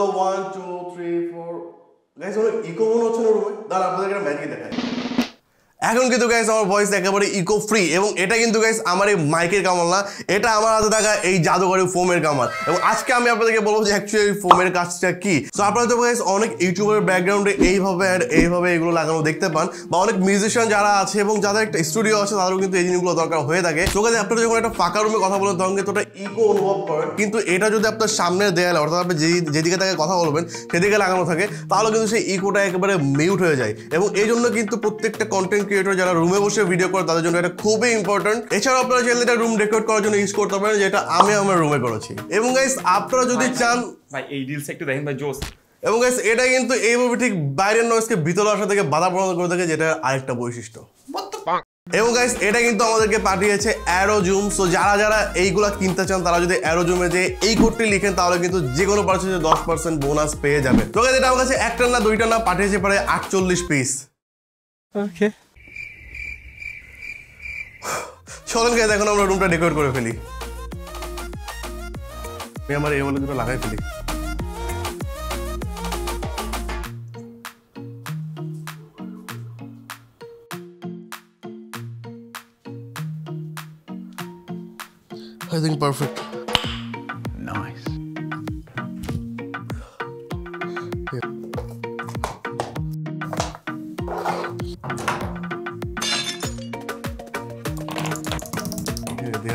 হলো one two three four guys অনেক echo মনে হচ্ছে না রুমে দাঁড়া আপনাদের একটা ম্যাজিক দেখায় এখন কিন্তু গাইস আমার ভয়েস একেবারে ইকো ফ্রি এবং এটা কিন্তু গাইস আমার এই মাইকের কামাল না, এটা আমার হাতে থাকা এই জাদুঘরের ফোমের কামাল এবং আজকে আমি আপনাদেরকে বলব যে অ্যাকচুয়ালি ফোমের কাজটা কি। সো আপনারা তো গাইস অনেক ইউটিউবের ব্যাকগ্রাউন্ডে এইভাবে আর এইভাবে এগুলো লাগানো দেখতে পান বা অনেক মিউজিশিয়ান যারা আছে এবং যাদের একটা স্টুডিও আছে তাদেরও কিন্তু এই জিনিসগুলো দরকার হয়ে থাকে। তো গাইস আপনারা যখন একটা ফাঁকা রুমে কথা বলেন তখন কিন্তু ওটা ইকো অনুভব করেন। কিন্তু এটা যদি আপনার সামনের দেয়ালে অর্থাৎ আপনি যেদিকে তাকে কথা বলবেন সেদিকে লাগানো থাকে, তাহলে কিন্তু সেই ইকোটা একেবারে মিউট হয়ে যায় এবং এই জন্য কিন্তু প্রত্যেকটা কন্টেন্ট ক্রিয়েটর যারা রুমে বসে ভিডিও করে তাদের জন্য এটা খুবই ইম্পর্টেন্ট এছাড়াও আপনারা চাইলে এটা রুম রেকর্ড করার জন্য ইউজ করতে পারেন যেটা আমি আমার রুমে করেছি। এবং গাইস আপনারা যদি চান ভাই এই রিলস একটু দেখেন ভাই জোস। এবং গাইস এটা কিন্তু এইভাবে ঠিক বাইরের নয়েজকে ভিতরে আসা থেকে বাধা প্রদান করে থাকে যেটা আরেকটা বৈশিষ্ট্য। এবং গাইস এটা কিন্তু আমাদেরকে পাঠিয়েছে অ্যারো জুম সো যারা যারা এইগুলা কিনতে চান তারা যদি অ্যারো জুমে যে এই কোডটি লিখেন তাহলে কিন্তু যে কোনো পার্সেন্টে দশ পার্সেন্ট বোনাস পেয়ে যাবে। তো গাইস এটা আমার কাছে একটা না দুইটা না পাঠিয়েছে প্রায় আটচল্লিশ পিস ওকে চলেন গাইজ এখন আমরা রুমটা ডেকোরেট করে ফেলি আমি আমার এই দুটো লাগাই ফেলি I think perfect.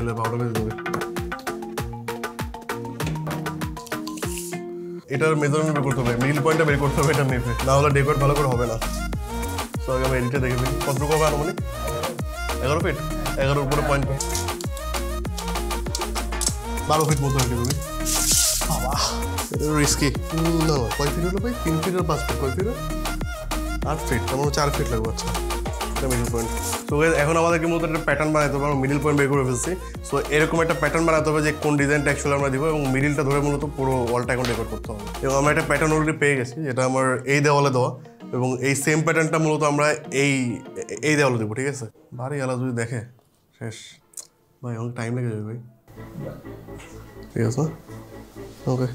দেয়ালে পাউডার বেঁধে দেবে এটার মেজারমেন্ট বের করতে হবে মিল পয়েন্টটা বের করতে হবে এটা মেপে না হলে ডেকোরেট ভালো করে হবে না। তো আগে আমি এডিটে দেখে ফেলি কতটুকু হবে আনুমানিক? এগারো ফিট এগারোর উপরে পয়েন্ট বারো ফিট মতো হয়েছে তুমি রিস্কি না, কয় ফিট হলো ভাই? তিন ফিট আর পাঁচ ফিট কয় ফিট আট ফিট তার মানে চার ফিট লাগবে আচ্ছা। মিডল পয়েন্ট তো এখন আমাদেরকে মতো একটা প্যাটার্ন বানাতে হবে, আমরা মিডল পয়েন্ট বের করে ফেলছি। সো এরকম একটা প্যাটার্ন বানাতে হবে যে কোন ডিজাইনটা অ্যাকচুয়ালি আমরা দিব এবং মিডিলটা ধরে মূলত পুরো ওয়ালটা এখন ডেকোর করতে হবে। এবং আমরা একটা প্যাটার্ন অলরেডি পেয়ে গেছি, যেটা আমার এই দেওয়ালে দেওয়া। এবং এই সেম প্যাটার্নটা মূলত আমরা এই এই দেওয়ালে দেবো, ঠিক আছে? ভারী আলাদা যদি দেখে, শেষ। ভাই অনেক টাইম লেগে যাবে, ভাই। ঠিক আছে ওকে